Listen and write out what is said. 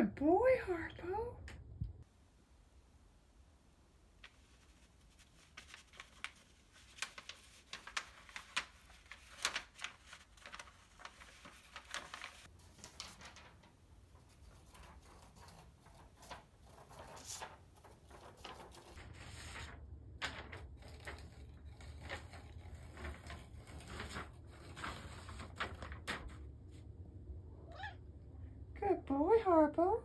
good boy, Harpo. boy, Harpo.